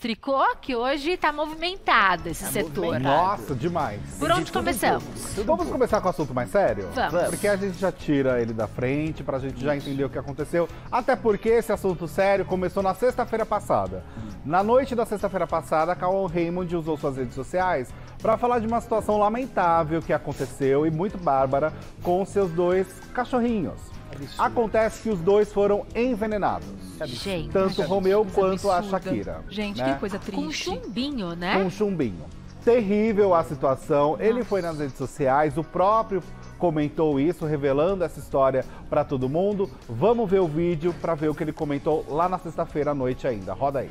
Tricô, que hoje está movimentado esse Tá setor. movimentado. Nossa, demais. Por onde começamos? Vamos começar com o assunto mais sério? Vamos. Porque a gente já tira ele da frente, pra gente já entender o que aconteceu. Até porque esse assunto sério começou na sexta-feira passada. Na noite da sexta-feira passada, Carol Raymond usou suas redes sociais pra falar de uma situação lamentável que aconteceu e muito bárbara com seus dois cachorrinhos. Absurdo. Acontece que os dois foram envenenados. Gente, Tanto o Romeu quanto a. Shakira. Gente, né? que coisa com um triste. chumbinho, com né? um chumbinho. Terrível a situação. Ele foi nas redes sociais, o próprio comentou isso, revelando essa história para todo mundo. Vamos ver o vídeo para ver o que ele comentou lá na sexta-feira à noite ainda. Roda aí.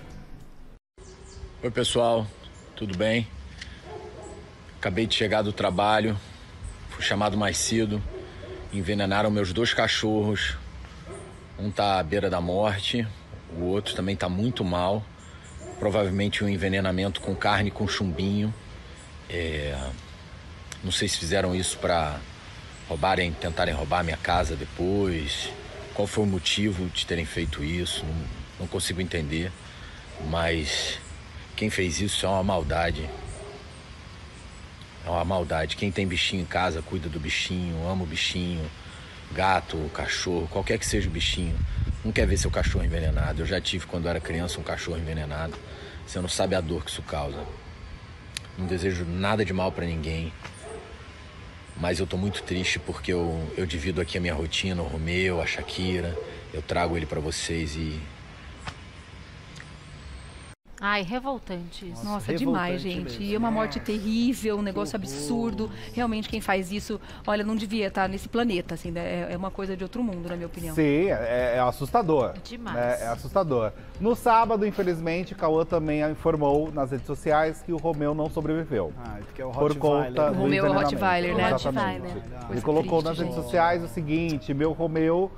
Oi pessoal, tudo bem? Acabei de chegar do trabalho, fui chamado mais cedo, envenenaram meus dois cachorros. Um tá à beira da morte, o outro também tá muito mal. Provavelmente um envenenamento com carne com chumbinho. É, Não sei se fizeram isso para roubarem, tentarem roubar minha casa depois. Qual foi o motivo de terem feito isso? Não, não consigo entender. Mas quem fez isso é uma maldade. É uma maldade. Quem tem bichinho em casa cuida do bichinho, ama o bichinho, gato, cachorro, qualquer que seja o bichinho. Não quer ver seu cachorro envenenado. Eu já tive quando era criança um cachorro envenenado. Você não sabe a dor que isso causa. Não desejo nada de mal pra ninguém. Mas eu tô muito triste porque eu, eu divido aqui a minha rotina, o Romeu, a Shakira. Eu trago ele pra vocês e Ai, revoltante isso. Nossa, revoltante demais, gente. mesmo. E é uma morte terrível, um negócio absurdo. Realmente, quem faz isso, olha, não devia estar nesse planeta, assim, né? é, é uma coisa de outro mundo, na minha opinião. Sim, é, é assustador. Demais. É, é assustador. No sábado, infelizmente, Cauã também informou nas redes sociais que o Romeu não sobreviveu. Ah, porque é o Por Rottweiler, conta né? do Romeu é o. Rottweiler, né? Exatamente. Rottweiler. Ele colocou triste, nas redes gente. sociais o seguinte: meu Romeu,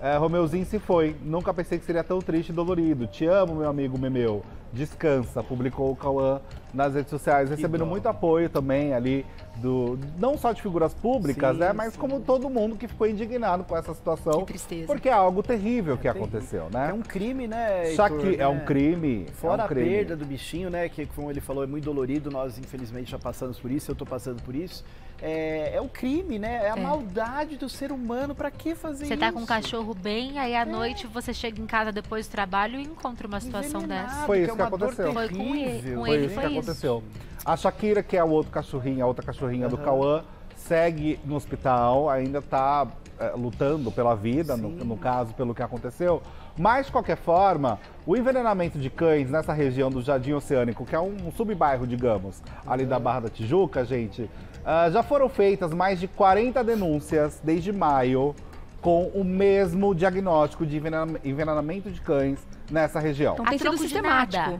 é, Romeuzinho se foi. Nunca pensei que seria tão triste e dolorido. Te amo, meu amigo Memeu. Descansa, publicou o Cauã nas redes sociais, recebendo muito apoio também ali do não só de figuras públicas, Sim, né, mas sim. como todo mundo que ficou indignado com essa situação, Que tristeza. porque é algo terrível que terrível. aconteceu, né? É um crime, né? Só que é um né? crime, Fora é um crime. a perda do bichinho, né? Que, como ele falou, é muito dolorido. Nós, infelizmente, já passamos por isso. Eu tô passando por isso. É, é um crime, né? É a É. maldade do ser humano. Pra que fazer Você isso? tá com um cachorro bem, aí à noite você chega em casa depois do trabalho e encontra uma situação Envenenado, dessa. Foi isso é que aconteceu. Foi com ele- com Foi ele isso foi que isso. aconteceu. A Shakira, que é a outra cachorrinha, a outra cachorrinha do Aham. Cauã, segue no hospital, ainda tá é, lutando pela vida, no, no caso, pelo que aconteceu. Mas, de qualquer forma, o envenenamento de cães nessa região do Jardim Oceânico, que é um, um subbairro, digamos, ali da Barra da Tijuca, gente, ah, já foram feitas mais de 40 denúncias desde maio com o mesmo diagnóstico de envenena- envenenamento de cães nessa região. Então A tem sido sistemático.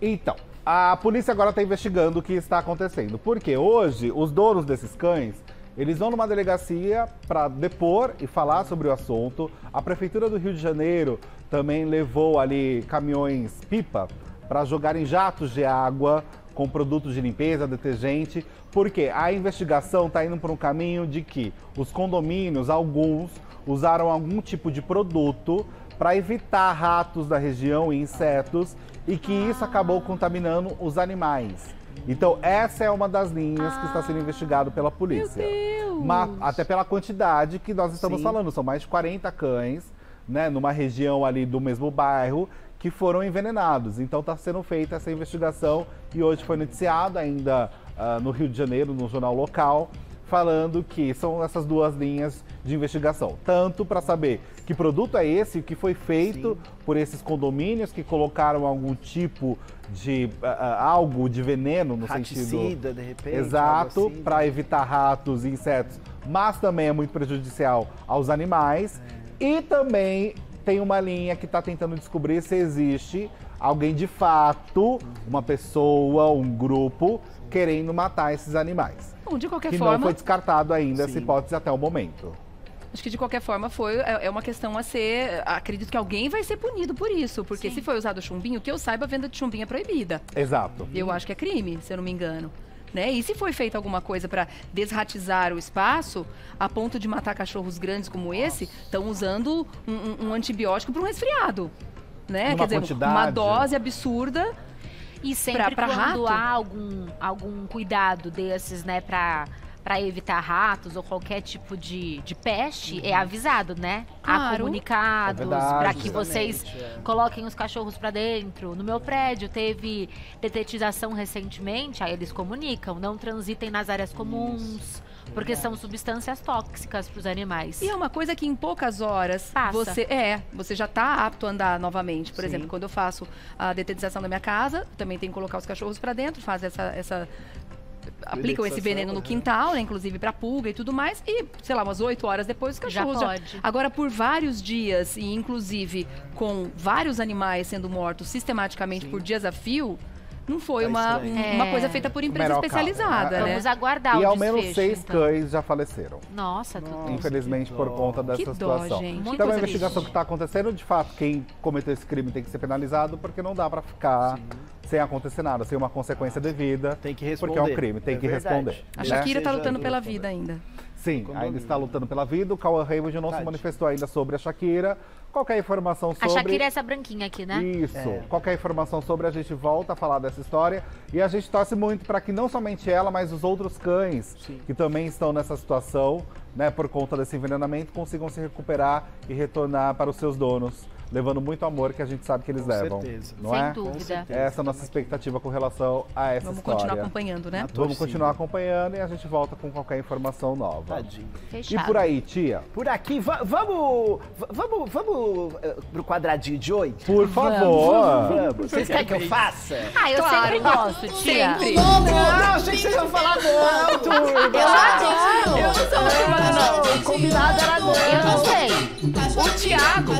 Então, a polícia agora está investigando o que está acontecendo. Porque hoje, os donos desses cães, eles vão numa delegacia para depor e falar sobre o assunto. A Prefeitura do Rio de Janeiro também levou ali caminhões pipa para jogarem jatos de água com produtos de limpeza, detergente, porque a investigação está indo por um caminho de que os condomínios, alguns, usaram algum tipo de produto para evitar ratos da região e insetos e que isso acabou contaminando os animais. Então essa é uma das linhas que está sendo investigado pela polícia. Deus! Ma- até pela quantidade que nós estamos Sim. falando, são mais de 40 cães, né, numa região ali do mesmo bairro que foram envenenados. Então está sendo feita essa investigação e hoje foi noticiado ainda ah, no Rio de Janeiro, no jornal local, falando que são essas duas linhas de investigação. Tanto para saber que produto é esse, o que foi feito por esses condomínios que colocaram algum tipo de ah, algo de veneno no sentido Raticida, de repente. Exato, assim, para né? evitar ratos e insetos, mas também é muito prejudicial aos animais. E também tem uma linha que está tentando descobrir se existe alguém de fato, uma pessoa, um grupo, querendo matar esses animais. Bom, de qualquer que não forma, foi descartado ainda essa Sim. hipótese até o momento. acho que de qualquer forma foi é é uma questão a ser. Acredito que alguém vai ser punido por isso, porque Sim. se foi usado chumbinho, que eu saiba, a venda de chumbinho é proibida. Exato. Eu acho que é crime, se eu não me engano. Né? E se foi feita alguma coisa para desratizar o espaço, a ponto de matar cachorros grandes como esse, estão usando um, um- um antibiótico para um resfriado. Né? Numa Quer dizer, uma quantidade. dose absurda E sempre pra quando rato? há algum, algum cuidado desses, né, pra, pra evitar ratos ou qualquer tipo de, de peste, é avisado, né? Há Claro. comunicados É verdade. pra que vocês é. coloquem os cachorros pra dentro. No meu prédio teve detetização recentemente, aí eles comunicam, não transitem nas áreas comuns, porque são substâncias tóxicas pros animais. E é uma coisa que em poucas horas Passa. você é, você já está apto a andar novamente. Por Sim. exemplo, quando eu faço a detetização da minha casa, também tem que colocar os cachorros para dentro, faz essa, essa aplicam esse veneno no né? quintal, né, inclusive para pulga e tudo mais, e sei lá, umas oito horas depois os Já cachorros pode. Agora por vários dias e inclusive com vários animais sendo mortos sistematicamente por dias a fio, não foi Tá uma, estranho. uma É. coisa feita por empresa especializada, né? né? Vamos aguardar E o ao menos seis então. cães já faleceram. Nossa, tudo. Infelizmente, por dó. conta dessa Que dó, situação. gente. Então, é coisa investigação triste. que está acontecendo. De fato, quem cometeu esse crime tem que ser penalizado, porque não dá para ficar sem acontecer nada, sem uma consequência devida. Tem que Porque é um responder. crime, tem É que verdade. responder. A né? Shakira tá Seja lutando do- pela vida ainda. Sim, ainda está lutando pela vida. O Cauã Raymond não se manifestou ainda sobre a Shakira. Qualquer informação A sobre... Shakira é essa branquinha aqui, né? Isso. É. Qualquer informação sobre, a gente volta a falar dessa história. E a gente torce muito para que não somente ela, mas os outros cães Sim. que também estão nessa situação, né, por conta desse envenenamento, consigam se recuperar e retornar para os seus donos, levando muito amor que a gente sabe que eles Com levam. certeza. Não Sem é? dúvida. certeza. Essa é a nossa expectativa com relação a essa Vamos história. continuar acompanhando, né? Vamos torcida. continuar acompanhando e a gente volta com qualquer informação nova. Tadinho. E Fechado. por aí, tia? Por aqui, va- vamos, va- vamos, vamos eh, pro quadradinho de oito? Por favor! Vamos. Vocês querem que eu faça? Ah, eu Claro. sempre gosto, tia. Sempre. Não, achei que vocês iam falar não, turma. Eu adoro. Eu não sou não. O combinado era não. Eu não sei. O Thiago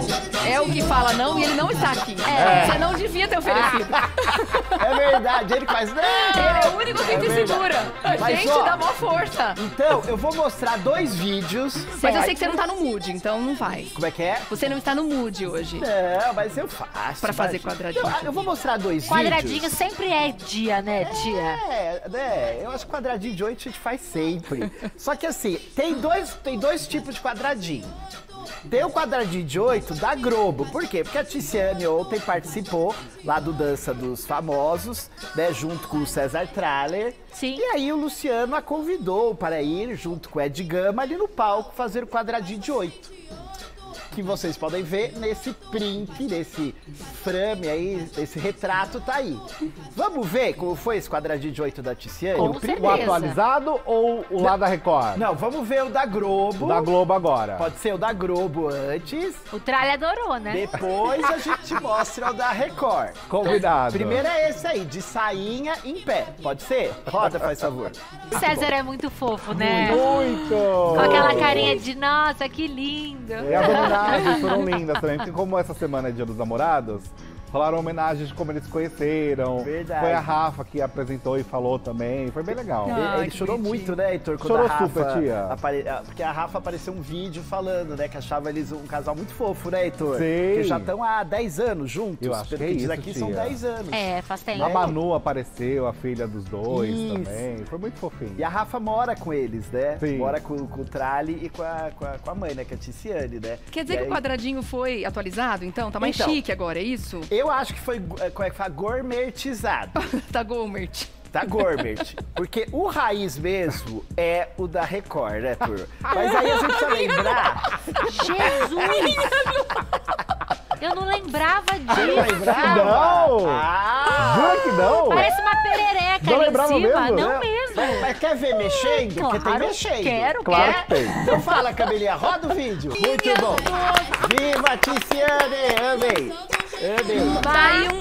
é o que fala não e ele não está aqui. É. Você não devia ter oferecido. É verdade, ele faz não. Ele é o único que É te verdade. segura. A Mas, gente ó, dá maior força. Então, eu vou mostrar dois vídeos. Mas eu sei que você não tá no mood, então não faz. Como é que é? Você não está no mood hoje. Não, mas eu faço. Pra fazer imagina. quadradinho. Eu, eu vou mostrar dois Quadradinho vídeos. sempre é dia, né, tia? É, né? Eu acho que quadradinho de oito a gente faz sempre. Só que assim, tem dois, tem dois tipos de quadradinho. Tem o quadradinho de oito da Globo. Por quê? Porque a Ticiane ontem participou lá do Dança dos Famosos, né? Junto com o César Traller. Sim. E aí o Luciano a convidou para ir, junto com o Ed Gama, ali no palco, fazer o quadradinho de oito que vocês podem ver nesse print, nesse frame aí, esse retrato tá aí. Vamos ver como foi esse quadradinho de 8 da Ticiane? Com O certeza. O atualizado ou o lá da Record? Não, vamos ver o da Globo. O da Globo agora. Pode ser o da Globo antes, O Tralha adorou, né? depois a gente mostra o da Record. Convidado. Primeiro é esse aí, de sainha em pé. Pode ser? Roda, faz favor. O César é muito fofo, né? Muito! Com aquela carinha de, nossa, que lindo. E homenagens foram lindas também, porque como essa semana é dia dos namorados, rolaram homenagens de como eles se conheceram. Verdade. Foi a Rafa que apresentou e falou também, foi bem legal. Ah, Ele, ele que chorou bonitinho. muito, né, Heitor? Quando Chorou a Rafa super, tia. apare- ah, Porque a Rafa apareceu um vídeo falando, né, que achava eles um casal muito fofo, né, Heitor? Sim. Que já estão há 10 anos juntos. Eu acho Pelo que é diz isso, aqui, são tia. 10 anos. É, faz tempo. A Manu apareceu, a filha dos dois Isso. também. Foi muito fofinho. E a Rafa mora com eles, né? Sim. Mora com, com o Trali e com a, com, a, com a mãe, né, que é a Ticiane, né? Quer dizer E que o aí- quadradinho foi atualizado, então? Tá mais Então. chique agora, é isso? Eu acho que foi, eh, como é que fala, gourmetizado. tá Gomert. Tá gourmet. Porque o raiz mesmo é o da Record, né, turma? Mas aí a gente precisa lembrar. Jesus! Eu não lembrava Você não disso. lembrava? Não! Ah! Jura que não? Parece uma perereca Não ali em lembrava cima. mesmo? Não Não. mesmo. Mas, quer ver mexendo? Porque tem Claro, mexendo. quero, Claro quero. que tem. Então fala, cabelinha, roda o vídeo. Muito bom. Viva Ticiane! Amei. Amei. Tá aí um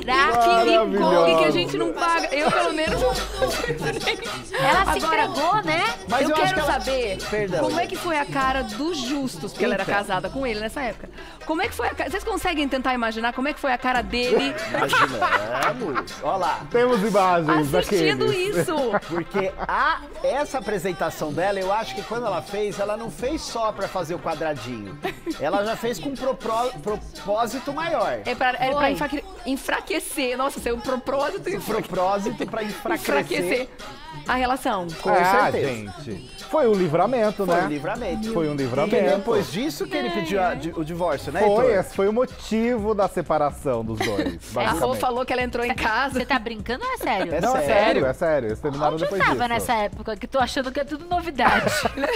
King Kong que a gente não paga. Eu, pelo menos, não Ela se Agora- entregou, né? Mas eu, eu quero que ela- saber Perdão. como é que foi a cara dos justos, porque ela era casada com ele nessa época. Como é que foi a cara? Vocês conseguem tentar imaginar como é que foi a cara dele Imaginamos. Olha lá. Temos imagens assistindo daqueles. isso? Porque a, essa apresentação dela, eu acho que quando ela fez, ela não fez só pra fazer o quadradinho. Ela já fez com um propósito maior. É pra- era pra Foi. enfraque- enfraquecer. Nossa, seu propósito e Propósito pra enfraquecer. enfraquecer a relação. Com ah, certeza. gente. Foi um livramento, Foi né? um livramento. Foi um livramento. E depois disso que ele pediu a- de- o divórcio, né, Foi, Heitor? esse foi o motivo da separação dos dois. A Rô falou que ela entrou em casa. Você tá brincando ou é sério? É Não, é sério? sério, é sério. Eles terminaram Onde eu depois tava disso. nessa época que tô achando que é tudo novidade?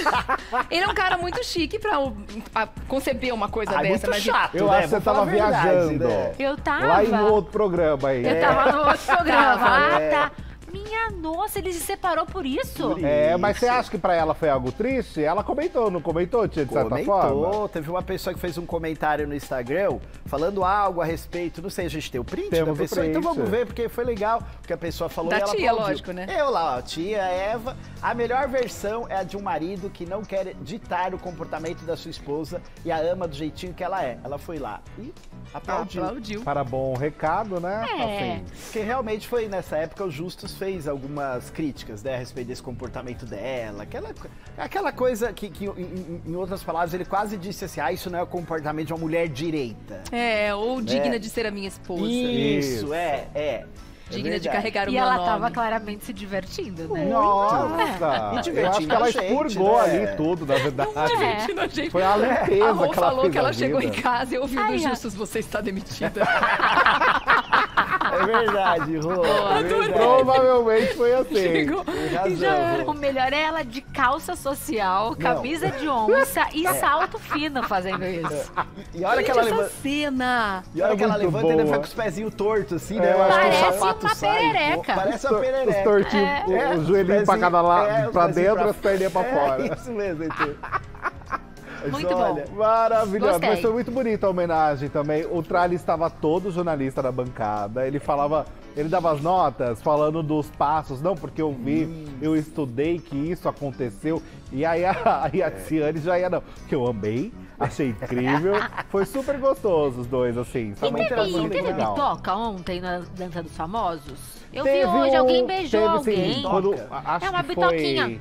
Ele é um cara muito chique pra o- a- conceber uma coisa Ah, dessa. muito imagina. chato, Eu né? acho que você tava a verdade, viajando. né? Eu tava. Lá em um outro programa aí. Eu tava no outro programa. Tava, Ah, é. tá. Minha nossa, ele se separou por isso? Por É, mas você acha que pra ela foi algo triste? Ela comentou, não comentou, tia, de certa forma? Comentou, teve uma pessoa que fez um comentário no Instagram falando algo a respeito, não sei, a gente tem o print Temos da o pessoa, então print. vamos ver, porque foi legal o que a pessoa falou Da e ela tia, aplaudiu. lógico, né? Eu lá, ó, tia Eva, a melhor versão é a de um marido que não quer ditar o comportamento da sua esposa e a ama do jeitinho que ela é. Ela foi lá e aplaudiu. Aplaudiu. Para bom recado, né? É. Assim, Porque realmente foi nessa época o Justus fez algumas críticas, né, a respeito desse comportamento dela, aquela, aquela coisa que, que, em, em outras palavras, ele quase disse assim: ah, isso não é o comportamento de uma mulher direita. É, ou digna É. de ser a minha esposa. Isso, Isso. é, é. Digna É de carregar o E ela nome. tava claramente se divertindo, né? Nossa! E Eu acho divertindo que ela a gente, expurgou né? ali tudo, na verdade. é? Gente. Foi a limpeza A Rô que ela falou fez que ela chegou em vida. casa e ouviu Ai, do. Justus, você está demitida. É verdade, Rô. É verdade. Provavelmente foi assim. Chegou. Tem E já era. O melhor é ela de calça social, camisa de onça e salto fino fazendo isso. E olha que Gente, ela essa levanta. cena. E olha É que ela muito levanta e ainda boa. vai com os pezinhos tortos, assim, né? É. Eu acho que o Parece sapato uma sai. perereca. Parece uma Os perereca. tortinhos, É. o, É, o joelhinho pra cada lado, é, os pra pezinhos dentro e pra- as perninhas pra É fora. isso mesmo, Heitor. Muito olha, bom. Maravilhoso, Gostei. mas foi muito bonita a homenagem também. O Trali estava todo jornalista da bancada. Ele falava, ele dava as notas falando dos passos, não, porque eu vi, eu estudei que isso aconteceu. E aí a, aí a Tiane já ia, não, que eu amei, achei incrível. Foi super gostoso os dois, assim. Foi E uma teve, interação teve legal. bitoca ontem na Dança dos Famosos? Eu Teve vi hoje, um- alguém beijou teve, sim, alguém. quando- É uma que bitoquinha. Foi,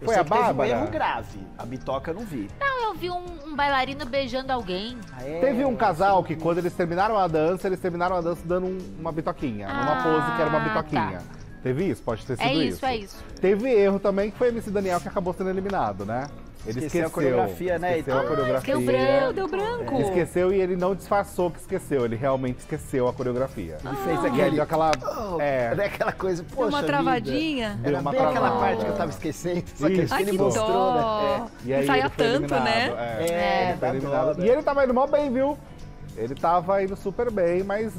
eu foi sei a que teve Bárbara? um erro grave. A bitoca eu não vi. Não, eu vi um, um bailarino beijando alguém. Ah, é? Teve um casal que quando eles terminaram a dança, eles terminaram a dança dando um- uma bitoquinha. numa Ah, pose que era uma tá. bitoquinha. Teve isso? Pode ter sido É isso, é isso. Teve erro também, que foi o MC Daniel que acabou sendo eliminado, né? Ele Esqueceu a coreografia, né, Esqueceu a Heitor? coreografia. Deu branco. Deu branco. Esqueceu e ele não disfarçou que esqueceu. Ele realmente esqueceu a coreografia. Ele fez E aquele... deu aquela... Oh, é, aquela coisa, Deu poxa uma vida. travadinha. Deu Era uma bem aquela parte que eu tava esquecendo, só que Isso. Ai, ele que mostrou, dó. né? E aí Saia ele foi tanto, né? É, É, ele eliminado. dó, né? E ele tava indo mó bem, viu? Ele tava indo super bem, mas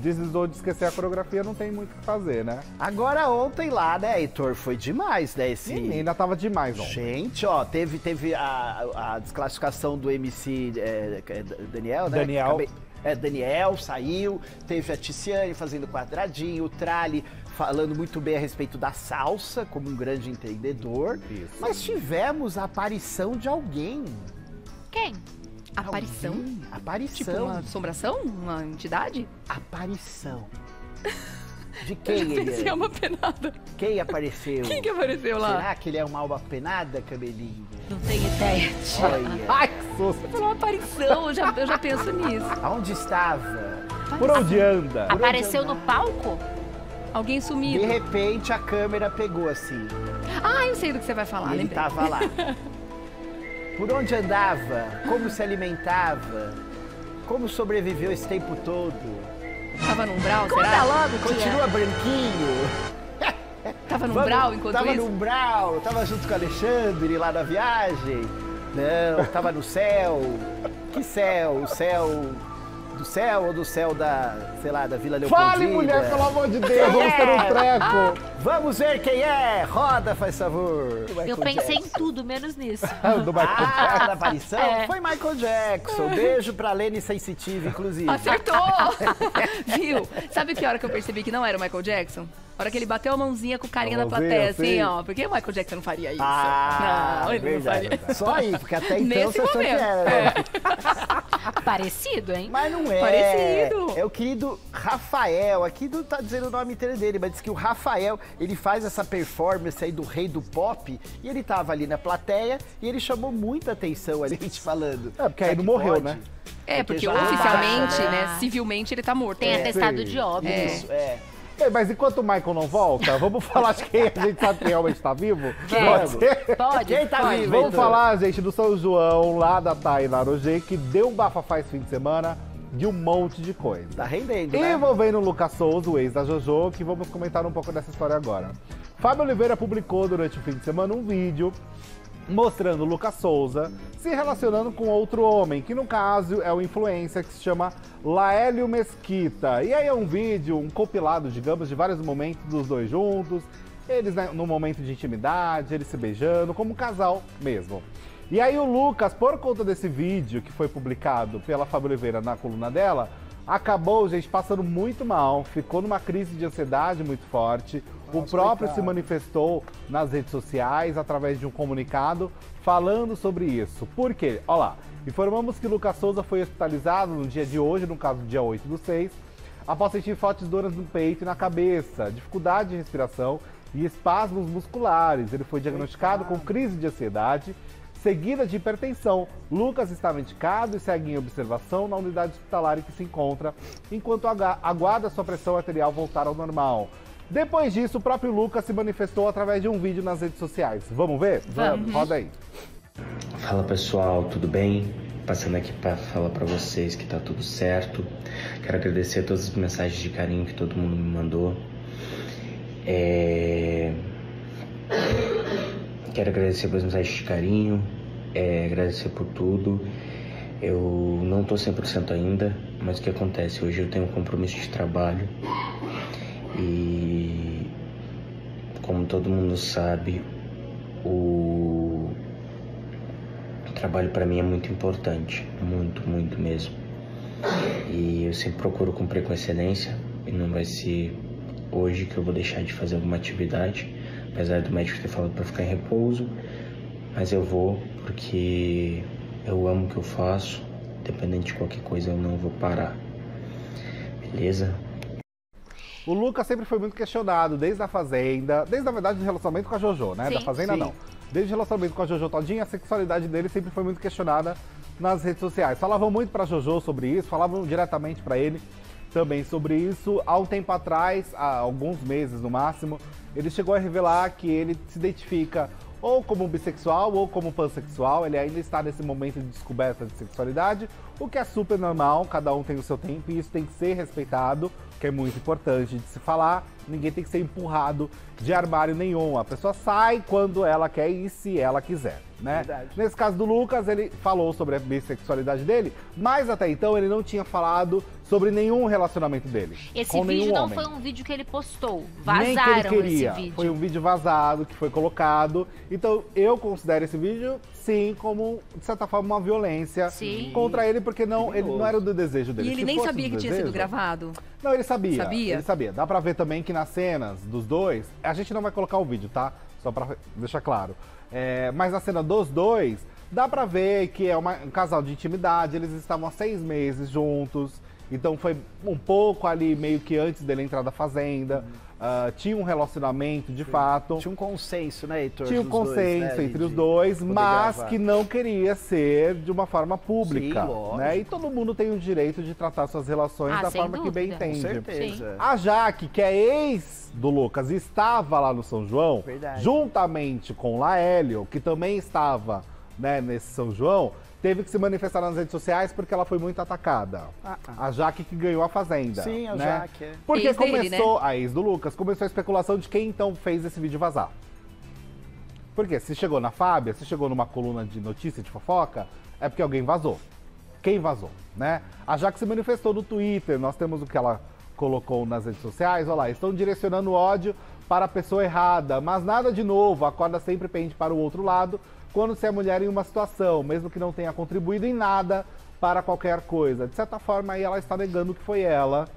deslizou de esquecer a coreografia, não tem muito o que fazer, né? Agora ontem lá, né, Heitor, foi demais, né, esse... Menina, tava demais ontem. Gente, ó, teve, teve a, a desclassificação do MC é, é, Daniel, né? Daniel. Acabei- é, Daniel saiu, teve a Ticiane fazendo quadradinho, o Trali falando muito bem a respeito da salsa, como um grande entendedor. Isso. Mas tivemos a aparição de alguém. Quem? Aparição? Alguém. Tipo Aparição. uma assombração? Uma entidade? Aparição. De quem ele é? uma penada. Quem apareceu? Quem que apareceu lá? Será que ele é uma alma penada, cabelinho? Não tenho ideia. Olha. Ai, que susto! Falou uma aparição, eu já, eu já penso nisso. Aonde estava? Por onde anda? Apareceu no palco? Alguém De sumido. repente a câmera pegou assim. Ah, eu sei do que você vai falar, e ele lembrei. tava lá. Por onde andava? Como se alimentava? Como sobreviveu esse tempo todo? Tava num brau, Conta será? logo, tia. Continua branquinho? Tava num Vamos- brau enquanto tava isso? no Brau, tava junto com o Alexandre lá na viagem. Não, tava no céu. Que céu? O céu do céu ou do céu da, sei lá, da Vila Leopoldina? Fale, mulher, pelo amor de Deus, vamos ter um treco. Vamos ver quem é! Roda, faz favor. Eu pensei em tudo, menos nisso. Do Michael Ah, Jackson. da aparição? É. Foi Michael Jackson. Beijo pra Lene Sensitive, inclusive. Acertou! Viu? Sabe que hora que eu percebi que não era o Michael Jackson? A hora que ele bateu a mãozinha com o carinha na plateia, assim, sim. ó. Por que o Michael Jackson não faria isso? Ah, não, ele verdade, não faria. Só aí, porque até então Nesse você achou que momento, era. né? Parecido, hein? Mas não é. Parecido. É o querido Rafael. Aqui não tá dizendo o nome inteiro dele, mas diz que o Rafael, ele faz essa performance aí do rei do pop e ele tava ali na plateia e ele chamou muita atenção ali, a gente falando. É, porque aí não morreu, pode? né? É, porque já oficialmente, baixa, né, civilmente ele tá morto. Tem É. atestado sim. de óbito. Isso, é. Bem, mas enquanto o Michael não volta, vamos falar de quem a gente sabe que realmente tá vivo? Quem? Pode ser? Pode? Quem tá Pode. vivo? Vamos Heitor? falar, gente, do São João, lá da Tainá Rogê, que deu um bafafá esse fim de semana de um monte de coisa. Tá rendendo, né? Envolvendo o Lucas Souza, o ex da Jojo, que vamos comentar um pouco dessa história agora. Fábio Oliveira publicou durante o fim de semana um vídeo mostrando Lucas Souza se relacionando com outro homem, que no caso é o influencer que se chama Laélio Mesquita. E aí é um vídeo, um compilado, digamos, de vários momentos dos dois juntos, eles né, no momento de intimidade, eles se beijando, como casal mesmo. E aí o Lucas, por conta desse vídeo que foi publicado pela Fábio Oliveira na coluna dela, acabou, gente, passando muito mal, ficou numa crise de ansiedade muito forte. O próprio se manifestou nas redes sociais através de um comunicado falando sobre isso. Por quê? Olha lá, informamos que Lucas Souza foi hospitalizado no dia de hoje, no caso dia 8 do 6, após sentir fortes dores no peito e na cabeça, dificuldade de respiração e espasmos musculares. Ele foi diagnosticado com crise de ansiedade seguida de hipertensão. Lucas está medicado e segue em observação na unidade hospitalar em que se encontra, enquanto aguarda sua pressão arterial voltar ao normal. Depois disso, o próprio Lucas se manifestou através de um vídeo nas redes sociais. Vamos ver? Vamos. Roda aí. Fala pessoal, tudo bem? Passando aqui para falar para vocês que tá tudo certo. Quero agradecer a todas as mensagens de carinho que todo mundo me mandou. É... Quero agradecer pelas mensagens de carinho, é, agradecer por tudo. Eu não tô 100% ainda, mas o que acontece? Hoje eu tenho um compromisso de trabalho e, como todo mundo sabe, o o trabalho para mim é muito importante, muito, muito mesmo. E eu sempre procuro cumprir com excelência e não vai ser hoje que eu vou deixar de fazer alguma atividade, apesar do médico ter falado para ficar em repouso, mas eu vou porque eu amo o que eu faço, independente de qualquer coisa eu não vou parar. Beleza? O Lucas sempre foi muito questionado, desde a Fazenda, desde, na verdade, o relacionamento com a Jojo, né? Sim. da Fazenda Sim. não. Desde o relacionamento com a Jojo Todinha, a sexualidade dele sempre foi muito questionada nas redes sociais. Falavam muito pra Jojo sobre isso, falavam diretamente pra ele também sobre isso. Há um tempo atrás, há alguns meses no máximo, ele chegou a revelar que ele se identifica ou como bissexual ou como pansexual. Ele ainda está nesse momento de descoberta de sexualidade, o que é super normal, cada um tem o seu tempo e isso tem que ser respeitado, que é muito importante de se falar. Ninguém tem que ser empurrado de armário nenhum. A pessoa sai quando ela quer e se ela quiser, né? Verdade. Nesse caso do Lucas, ele falou sobre a bissexualidade dele, mas até então ele não tinha falado sobre nenhum relacionamento dele. Esse com vídeo não homem. foi um vídeo que ele postou. Nem Vazaram que ele queria. esse vídeo. Foi um vídeo vazado que foi colocado. Então eu considero esse vídeo, sim, como, de certa forma, uma violência Sim. contra ele, porque não, ele não era do desejo dele. E ele Se nem sabia que tinha sido desejo- gravado. Não, ele sabia. Sabia? Ele sabia. Dá pra ver também que nas cenas dos dois, a gente não vai colocar o vídeo, tá? Só pra deixar claro. É, mas na cena dos dois, dá pra ver que é uma- um casal de intimidade, eles estavam há seis meses juntos. Então foi um pouco ali, meio que antes dele entrar da fazenda. Ah, tinha um relacionamento de fato. Tinha um consenso, né, Heitor? Tinha um dos dois, consenso né, entre de- os dois, mas gravar. que não queria ser de uma forma pública. Sim, né? E todo mundo tem o direito de tratar suas relações Ah, da forma que bem dúvida. Com entende. certeza. A Jaque, que é ex do Lucas, e estava lá no São João, Verdade. juntamente com o Laélio, que também estava né, nesse São João, teve que se manifestar nas redes sociais porque ela foi muito atacada. Ah, A Jaque que ganhou a Fazenda. Sim, a né? Jaque, é. Porque Ex dele, começou, a ex do Lucas, começou a especulação de quem então fez esse vídeo vazar. Porque se chegou na Fábia, se chegou numa coluna de notícia de fofoca, é porque alguém vazou. Quem vazou, né? A Jaque se manifestou no Twitter, nós temos o que ela colocou nas redes sociais, olha lá, estão direcionando ódio para a pessoa errada, mas nada de novo, a corda sempre pende para o outro lado quando se é mulher em uma situação, mesmo que não tenha contribuído em nada para qualquer coisa. De certa forma, aí ela está negando que foi ela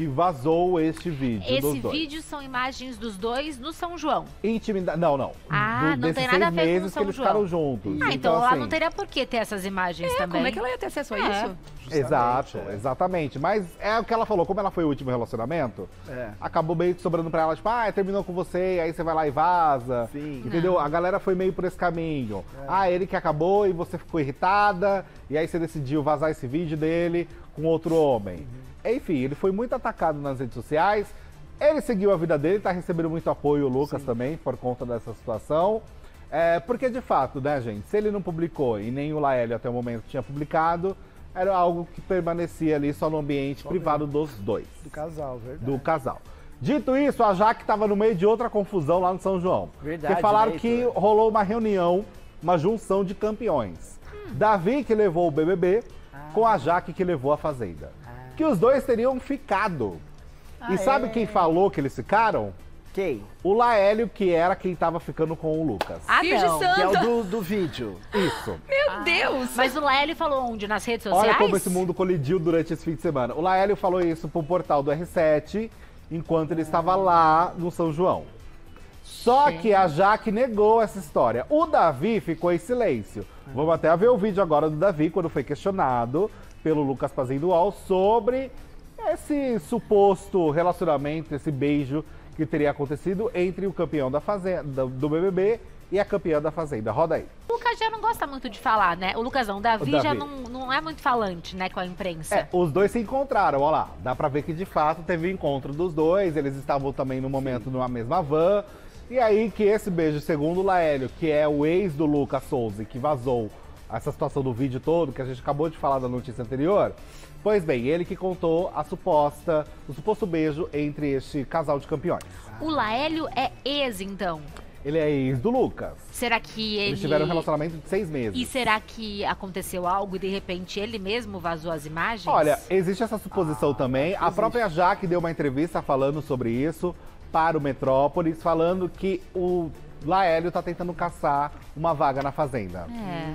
que vazou este vídeo dos Esse dois. vídeo são imagens dos dois no São João. Intimidade. Não, não. Ah, não desses tem nada a ver com que São eles João. ficaram juntos. Ah, então, lá assim, não teria por que ter essas imagens também. Como é que ela ia ter acesso a É. isso? Exato, é. exatamente. Mas é o que ela falou, como ela foi o último relacionamento, É. acabou meio que sobrando pra ela, tipo, ah, terminou com você, aí você vai lá e vaza. Sim. Entendeu? A galera foi meio por esse caminho. Ah, ele que acabou e você ficou irritada, e aí você decidiu vazar esse vídeo dele com outro homem. Enfim, ele foi muito atacado nas redes sociais. Ele seguiu a vida dele, tá recebendo muito apoio, o Lucas também, por conta dessa situação. É, porque de fato, né, gente, se ele não publicou e nem o Laélio até o momento tinha publicado, era algo que permanecia ali só no ambiente privado dos dois, Do casal, verdade. do casal. Dito isso, a Jaque estava no meio de outra confusão lá no São João. Verdade, Porque falaram né, que rolou uma reunião, uma junção de campeões. Davi que levou o BBB com a Jaque que levou a Fazenda. Que os dois teriam ficado. e sabe quem falou que eles ficaram? Quem? O Laélio, que era quem tava ficando com o Lucas. Ah, não. Que é o do, do vídeo. Isso. Meu Deus! Mas o Laeli falou onde? Nas redes sociais? Olha como esse mundo colidiu durante esse fim de semana. O Laélio falou isso pro portal do R7, enquanto ele estava lá no São João. Só que a Jaque negou essa história. O Davi ficou em silêncio. Vamos até ver o vídeo agora do Davi, quando foi questionado pelo Lucas Pazendual sobre esse suposto relacionamento, esse beijo que teria acontecido entre o campeão da fazenda, do BBB e a campeã da Fazenda. Roda aí. O Lucas já não gosta muito de falar, né? O Lucas não, o Davi, O Davi. já não, não é muito falante, né, com a imprensa. É, os dois se encontraram, olha lá. Dá pra ver que de fato teve o encontro dos dois. Eles estavam também no momento numa mesma van. E aí que esse beijo, segundo o Laélio, que é o ex do Lucas Souza, que vazou essa situação do vídeo todo, que a gente acabou de falar da notícia anterior. Pois bem, ele que contou a suposta, o suposto beijo entre este casal de campeões. O Laélio é ex, então. Ele é ex do Lucas. Será que ele... Eles tiveram um relacionamento de seis meses. E será que aconteceu algo e de repente ele mesmo vazou as imagens? Olha, existe essa suposição também. A própria Jaque deu uma entrevista falando sobre isso para o Metrópolis, falando que o Laélio tá tentando caçar uma vaga na Fazenda. É.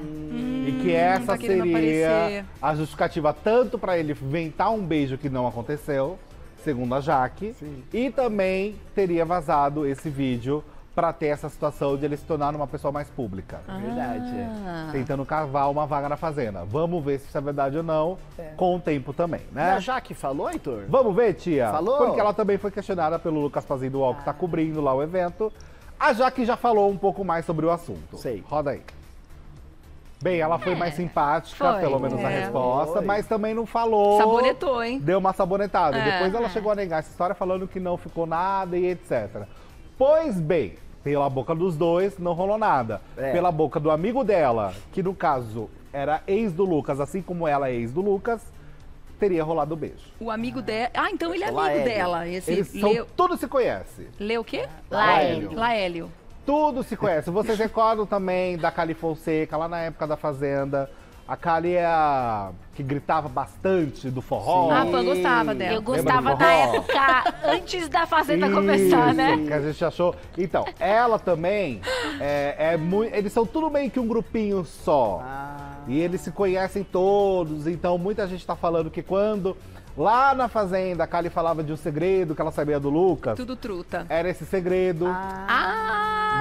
E que essa tá seria aparecer. a justificativa tanto para ele inventar um beijo que não aconteceu, segundo a Jaque, e também teria vazado esse vídeo para ter essa situação de ele se tornar uma pessoa mais pública. Verdade, é. Ah. Tentando cavar uma vaga na Fazenda. Vamos ver se isso é verdade ou não, com o tempo também, né? A Jaque falou, Heitor? Vamos ver, tia? Falou? Porque ela também foi questionada pelo Lucas Pazendual, que tá cobrindo lá o evento. A Jaque já falou um pouco mais sobre o assunto. Sei. Roda aí. Bem, ela foi mais simpática, foi. pelo menos É. resposta, Foi. mas também não falou. Sabonetou, hein? Deu uma sabonetada. É. Depois ela chegou a negar essa história, falando que não ficou nada e etc. Pois bem, pela boca dos dois, não rolou nada. É. Pela boca do amigo dela, que no caso era ex do Lucas, assim como ela é ex do Lucas, teria rolado o beijo. O amigo dela. Ah, então ele é amigo Laélio. dela. Esse Eles são, Leo... tudo se conhece. Leo o quê? Laélio. Laélio. Tudo se conhece. Vocês recordam também da Cali Fonseca, lá na época da Fazenda. A Cali é a que gritava bastante do forró. Ah, a Pan gostava dela. Eu gostava da época antes da Fazenda começar, Isso, né? Que a gente achou. Então, ela também é, é muito. Eles são tudo meio que um grupinho só. Ah, E eles se conhecem todos, então muita gente tá falando que quando lá na fazenda a Kali falava de um segredo que ela sabia do Lucas, Tudo truta. era esse segredo. Ah,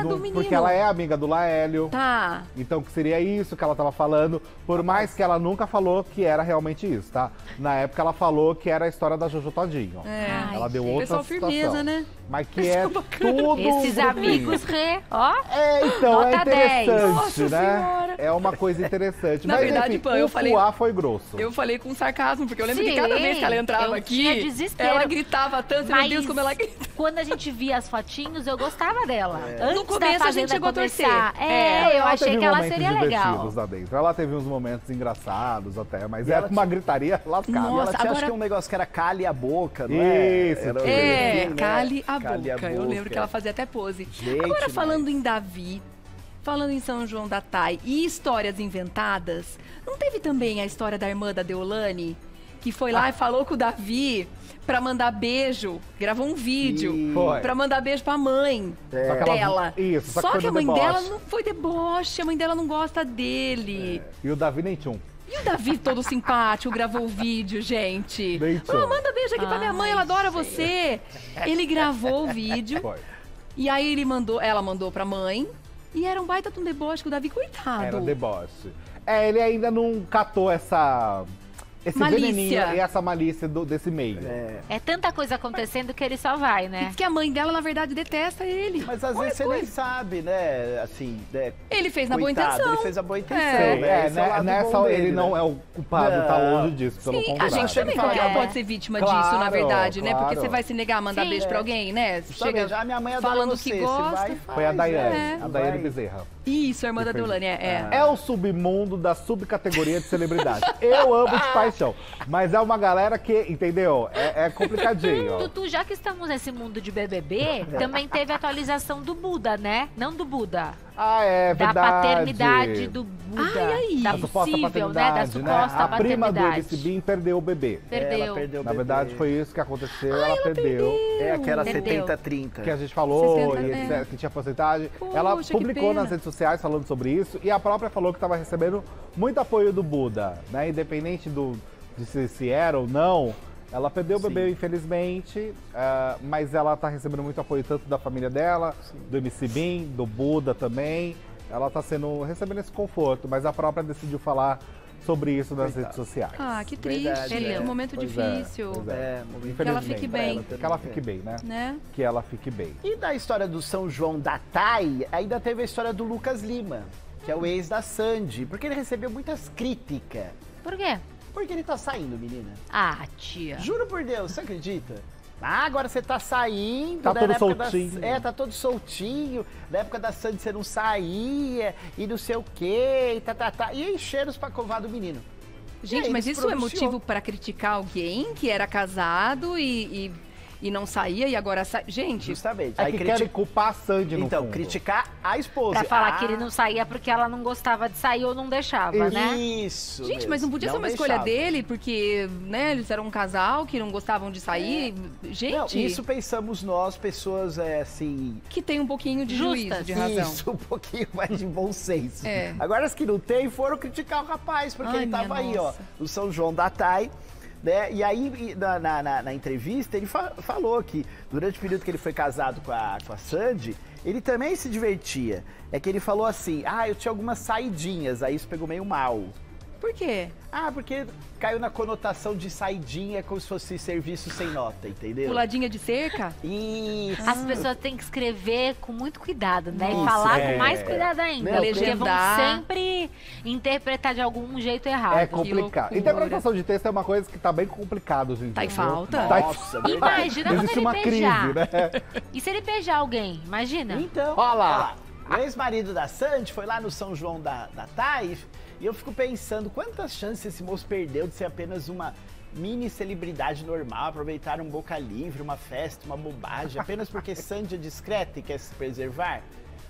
no- do menino. porque ela é amiga do Laélio. Tá. Então que seria isso que ela tava falando, por mais que ela nunca falou que era realmente isso, tá? Na época ela falou que era a história da Jojo Todinho. É. Ela deu Ai, outra Pessoal situação. firmeza, né? Mas que é tudo Esses um amigos, re, ó. É, então, é Nota 10. interessante, Nossa né? Senhora. É uma coisa interessante. Na Mas verdade, enfim, Pan, eu o falei- fuá foi grosso. Eu falei com sarcasmo, porque eu lembro que Sim, cada vez que ela entrava aqui, ela gritava tanto, meu Mas Deus, como ela grita. quando a gente via as fotinhos, eu gostava dela. Antes No começo, a gente chegou a torcer. É, É, eu achei que ela seria legal. dentro. Ela teve uns momentos engraçados até, mas E é ela com uma gritaria lascada. ela Nossa, tinha acho agora- que um negócio que era cale a boca, não é? Isso, Era É, assim, né? cale a Cale boca. Eu lembro que ela fazia até pose. Gente, Agora, mas- falando em Davi, falando em São João da Tai e histórias inventadas, não teve também a história da irmã da Deolane? Que foi lá e falou com o Davi pra mandar beijo, gravou um vídeo. Foi. pra mandar beijo pra mãe É. Só que ela- dela. Isso, só que foi que a mãe deboche. dela não foi deboche, a mãe dela não gosta dele. E o Davi nem tchum. E o Davi todo simpático, gravou o vídeo, gente. Oh, manda beijo aqui pra minha mãe, ela adora você. Ele gravou o vídeo. Foi. E aí ele mandou, ela mandou pra mãe. E era um baita de um deboche que o Davi, coitado. Era deboche. É, ele ainda não catou essa. Esse Malícia. veneninho e essa malícia do- desse meio. É tanta coisa acontecendo que ele só vai, né? Diz que a mãe dela, na verdade, detesta ele. Mas às Olha vezes você a nem sabe, né? Assim, né? Ele fez na boa Coitado, intenção. Ele fez a boa intenção, É. né? É, é né, nessa bom ele dele, não né? é o culpado, tá Não. longe disso, pelo Sim, a contrário. gente também Claro. qualquer um pode ser vítima Claro, disso, na verdade, né? Porque claro. você vai se negar a mandar Sim. beijo pra alguém, né? Justamente, Chega a minha mãe falando você, que gosta. vai e faz, Foi a Daiane, é. a Daiane. Bezerra. Isso, a irmã da. Deolane, é. é. É o submundo da subcategoria de celebridade. Eu amo de paixão. Mas é uma galera que, entendeu? É, é complicadinho. Tutu, já que estamos nesse mundo de BBB, também teve a atualização do Buda, né? Não do Buda. Ah, é Da verdade. paternidade do Buda. Ai, aí? Da suposta possível, né? Da paternidade, né? suposta A prima do. MC Bin perdeu o bebê. Perdeu. Ela perdeu o Na bebê. verdade, foi isso que aconteceu. ela, perdeu. É aquela Perdeu. 70-30. Que a gente falou 60, e é. que tinha porcentagem. Poxa, ela publicou nas redes sociais falando sobre isso e a própria falou que estava recebendo muito apoio do Buda, né? Independente do, de se, se era ou não. Ela perdeu o bebê, infelizmente, ah, mas ela tá recebendo muito apoio tanto da família dela, do MC Bin, do Buda também. Ela tá sendo recebendo esse conforto, mas a própria decidiu falar sobre isso nas redes sociais. Ah, que triste. Verdade, que é. momento Pois é, difícil. pois é. É, Que ela fique bem. Que ela fique bem, né? Né? Que ela fique bem. E da história do São João da Thay, ainda teve a história do Lucas Lima, que é o ex da Sandy, porque ele recebeu muitas críticas. Por quê? Porque ele tá saindo, menina. Ah, tia. Juro por Deus, você acredita? Ah, agora você tá saindo. Tá todo época da- soltinho. é, tá todo soltinho. Na época da Sandy você não saía e não sei o quê, e tá, tá, tá. E encheram os pacovar do menino. Gente, aí mas isso é motivo pra criticar alguém que era casado e, e, e não saía e agora sai. Gente, Justamente. É Aí que criti- querem culpar a Sandy no Então, fundo. criticar a esposa. Pra falar Ah, que ele não saía porque ela não gostava de sair ou não deixava, né? Isso. gente, mas não podia ser uma escolha deixava. dele, porque, né, eles eram um casal que não gostavam de sair. Gente, Não, isso pensamos nós, pessoas é, assim. que tem um pouquinho de Justas. juízo, de razão. Isso, um pouquinho mais de bom senso. É. Agora, as que não tem foram criticar o rapaz, porque Ai, ele tava aí, ó, nossa. no São João da Tai. Né? E aí, na, na- na- na entrevista, ele fa- falou que durante o período que ele foi casado com a, com a Sandy, ele também se divertia. É que ele falou assim: ah, eu tinha algumas saidinhas, aí isso pegou meio mal. Por quê? Ah, porque caiu na conotação de saidinha, como se fosse serviço sem nota, entendeu? Puladinha de cerca? Isso. As pessoas têm que escrever com muito cuidado, né? Isso, e falar é. com mais cuidado ainda. Não, porque vão sempre interpretar de algum jeito errado. É complicado. Interpretação de texto é uma coisa que tá bem hoje em dia. Tá em falta. Tá em-. Imagina quando Existe ele uma beijar. crise, né? E se ele beijar alguém? Imagina. Então, Olha lá. O ex-marido da Sandy foi lá no São João da, da Thay e eu fico pensando quantas chances esse moço perdeu de ser apenas uma mini celebridade normal, aproveitar um boca livre, uma festa, uma bobagem, apenas porque Sandy é discreta e quer se preservar.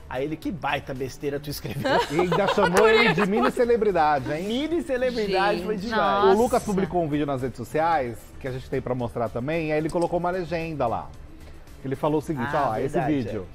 Aí ele, que baita besteira tu escreveu. E ainda chamou ele de mini celebridade, hein? mini celebridade foi Gente, demais. nossa. O Lucas publicou um vídeo nas redes sociais, que a gente tem pra mostrar também, e aí ele colocou uma legenda lá. Ele falou o seguinte, Ah, ó, lá, esse verdade, vídeo.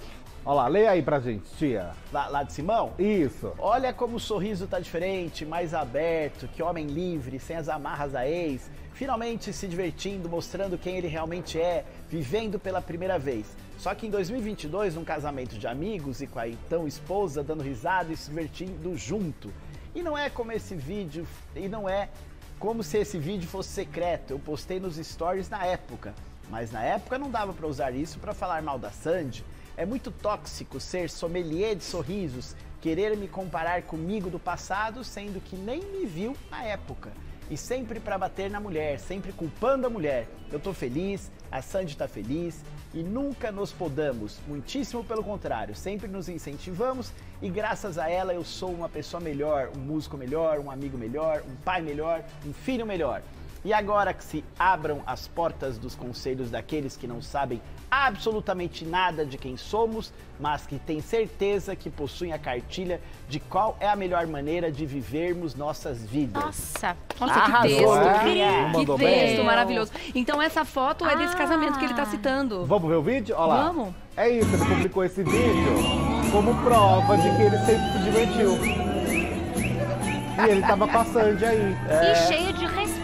Ó lá, leia aí pra gente, tia. Lá, lá de Simão? Isso. Olha como o sorriso tá diferente, mais aberto, que homem livre, sem as amarras da ex, finalmente se divertindo, mostrando quem ele realmente é, vivendo pela primeira vez. Só que em 2022, num casamento de amigos e com a então esposa dando risada e se divertindo junto. E não é como esse vídeo, e não é como se esse vídeo fosse secreto. Eu postei nos stories na época, mas na época não dava pra usar isso pra falar mal da Sandy. É muito tóxico ser sommelier de sorrisos, querer me comparar comigo do passado, sendo que nem me viu na época. E sempre pra bater na mulher, sempre culpando a mulher. Eu tô feliz, a Sandy tá feliz e nunca nos podamos. Muitíssimo pelo contrário, sempre nos incentivamos e graças a ela eu sou uma pessoa melhor, um músico melhor, um amigo melhor, um pai melhor, um filho melhor. E agora que se abram as portas dos conselhos daqueles que não sabem absolutamente nada de quem somos, mas que têm certeza que possuem a cartilha de qual é a melhor maneira de vivermos nossas vidas. Nossa, Nossa, Arrasou, que texto. Que Mandou texto bem. maravilhoso. Então essa foto é desse Ah. casamento que ele tá citando. Vamos ver o vídeo? Olha lá. Vamos. É isso, ele publicou esse vídeo como prova de que ele sempre se divertiu. E ele tava com a Sandy aí. E cheio de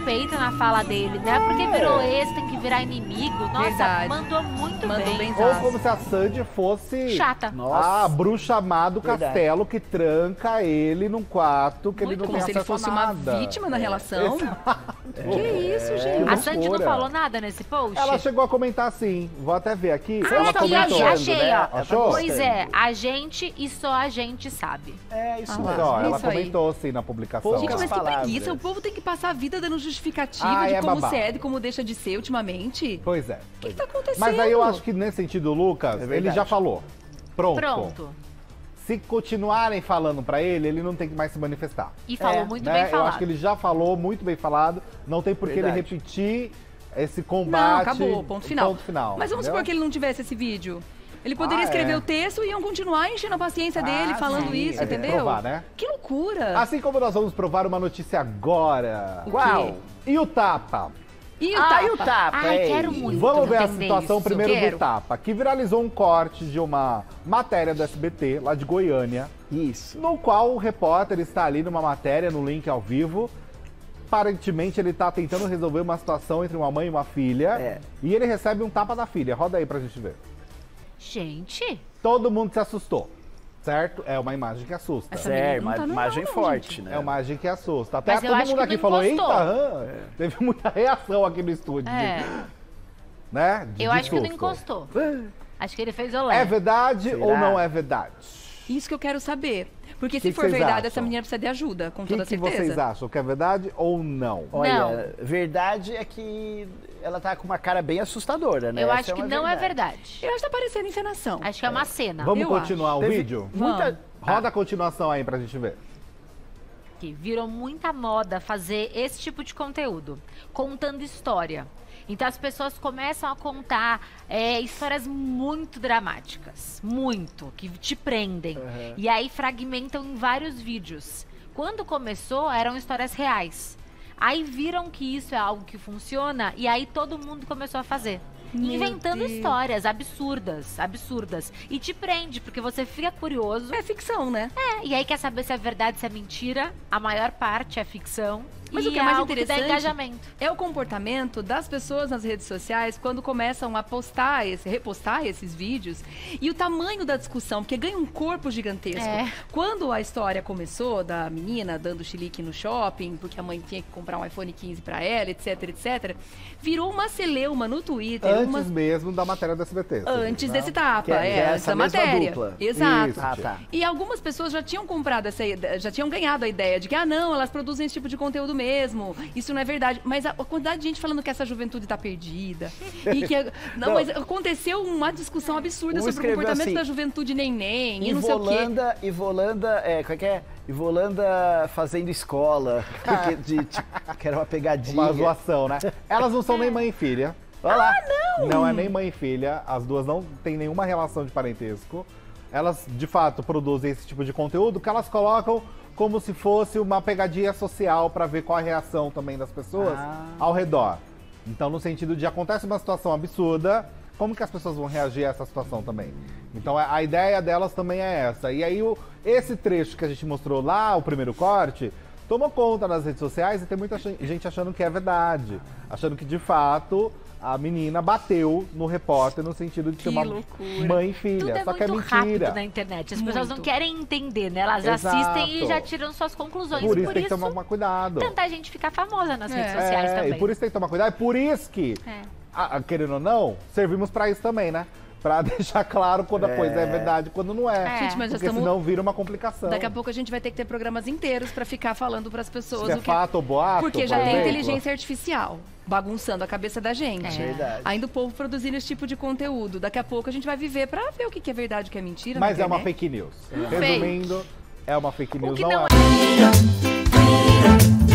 respeito na fala dele, né? Porque virou esse, tem que virar inimigo. Nossa, Verdade. mandou muito Mandou bem. bem. Ou como se a Sandy fosse Chata. Nossa. a bruxa má do Verdade. castelo que tranca ele num quarto que ele Muito não Como tem se ele fosse uma nada. vítima na relação. Que isso, gente? É. A Sandy não falou nada nesse post? Ela chegou a comentar sim. Vou até ver aqui. Ah, ela aqui, comentou. achei, achei, né? ó. Achou? Pois é, a gente e só a gente sabe. É, isso Ah, mesmo. Ó, ela Isso aí. comentou sim na publicação. Poucas Gente, mas que palavras. preguiça. O povo tem que passar a vida dando justificativa Ah, de é como você é, de como deixa de ser ultimamente. Pois é. O que, que tá acontecendo? Mas aí eu acho que nesse sentido, o Lucas, É ele já falou. Pronto. Pronto. Se continuarem falando pra ele, ele não tem que mais se manifestar. E falou É, muito né? bem Eu falado. acho que ele já falou muito bem falado. Não tem por que ele repetir esse combate. Não, acabou, ponto final. Ponto final. Mas vamos entendeu? supor que ele não tivesse esse vídeo. Ele poderia Ah, escrever é. o texto e iam continuar enchendo a paciência dele, Ah, falando sim. isso, É, entendeu? provar, né? Que loucura! Assim como nós vamos provar uma notícia agora. O Qual? quê? E o tapa? E o Ah, tapa? e o tapa, Ai, hein? quero muito Vamos ver a situação isso. primeiro Quero. do tapa, que viralizou um corte de uma matéria do SBT, lá de Goiânia, Isso. no qual o repórter está ali numa matéria, no link ao vivo. Aparentemente ele está tentando resolver uma situação entre uma mãe e uma filha. É. E ele recebe um tapa da filha. Roda aí pra gente ver. Gente, Todo mundo se assustou, certo? É uma imagem que assusta. Essa É, não uma tá imagem não, forte, gente. né? É uma imagem que assusta. Até Mas eu todo acho mundo que aqui não falou, eita, hã? teve muita reação aqui no estúdio. é, Né? De- eu de acho que não susto. encostou. Acho que ele fez olé. É verdade Será? ou não é verdade? Isso que eu quero saber. Porque Que se que for verdade, acham? essa menina precisa de ajuda, com O que, toda que certeza. vocês acham? Que é verdade ou não? Olha, Não. verdade é que ela tá com uma cara bem assustadora, né? Eu Essa acho é que não é verdade. Eu acho que tá parecendo encenação. Acho que é uma cena. Vamos Eu continuar o Teve vídeo? Muita... Roda a continuação aí pra gente ver. que virou muita moda fazer esse tipo de conteúdo, contando história. Então as pessoas começam a contar é, histórias muito dramáticas, muito, que te prendem. E aí fragmentam em vários vídeos. Quando começou, eram histórias reais. Aí viram que isso é algo que funciona e aí todo mundo começou a fazer. Meu inventando Deus. histórias absurdas, absurdas. E te prende, porque você fica curioso. É ficção, né? É, e aí quer saber se é verdade, se é mentira. A maior parte é ficção. Mas e o que é mais interessante- dá engajamento. É o comportamento das pessoas nas redes sociais quando começam a postar, esse, repostar esses vídeos e o tamanho da discussão, porque ganha um corpo gigantesco. É. Quando a história começou da menina dando chilique no shopping, porque a mãe tinha que comprar um iPhone 15 pra ela, etc, etc, virou uma celeuma no Twitter, Antes uma- mesmo da matéria do SBT. antes né? desse tapa, Que é- é, é antes essa da matéria. dupla. Exato. Isso. Ah, tá. E algumas pessoas já tinham comprado essa ideia, já tinham ganhado a ideia de que, ah, não, elas produzem esse tipo de conteúdo mesmo. Isso não é verdade. Mas a, a quantidade de gente falando que essa juventude tá perdida. e que. Não, Não. mas aconteceu uma discussão absurda Um sobre o comportamento assim, da juventude neném e não sei o quê. Ivolanda, Ivolanda, é, como é que é? Ivolanda fazendo escola, porque de, tipo, que era uma pegadinha. Uma zoação, né? Elas não são nem mãe e filha. Olha lá. Não é nem mãe e filha. As duas não têm nenhuma relação de parentesco. Elas, de fato, produzem esse tipo de conteúdo que elas colocam como se fosse uma pegadinha social pra ver qual a reação também das pessoas Ah. ao redor. Então, no sentido de acontece uma situação absurda, como que as pessoas vão reagir a essa situação também? Então, a ideia delas também é essa. E aí, o- esse trecho que a gente mostrou lá, o primeiro corte, tomou conta nas redes sociais e tem muita gente achando que é verdade. Achando que, de fato, a menina bateu no repórter no sentido de ser Que uma loucura. mãe e Tudo filha. é Só que é muito rápido mentira. na internet. As pessoas não Muito. querem entender, né? Elas Exato. assistem e já tiram suas conclusões. Por Por, isso tem que isso, tomar cuidado. tanta gente fica famosa nas É. redes sociais É, também. e por isso tem que tomar cuidado. É por isso que, É. a- a- querendo ou não, servimos pra isso também, né? Pra deixar claro quando a coisa é verdade e quando não é. É. Gente, mas Porque estamos- senão vira uma complicação. Daqui a pouco a gente vai ter que ter programas inteiros pra ficar falando pras pessoas Se é o que fato ou boato, Porque já por tem exemplo. inteligência artificial bagunçando a cabeça da gente. É. Verdade. Ainda o povo produzindo esse tipo de conteúdo. Daqui a pouco a gente vai viver pra ver o que é verdade e o que é mentira. Mas é uma fake news. Resumindo, é uma fake news, que não, não é. é.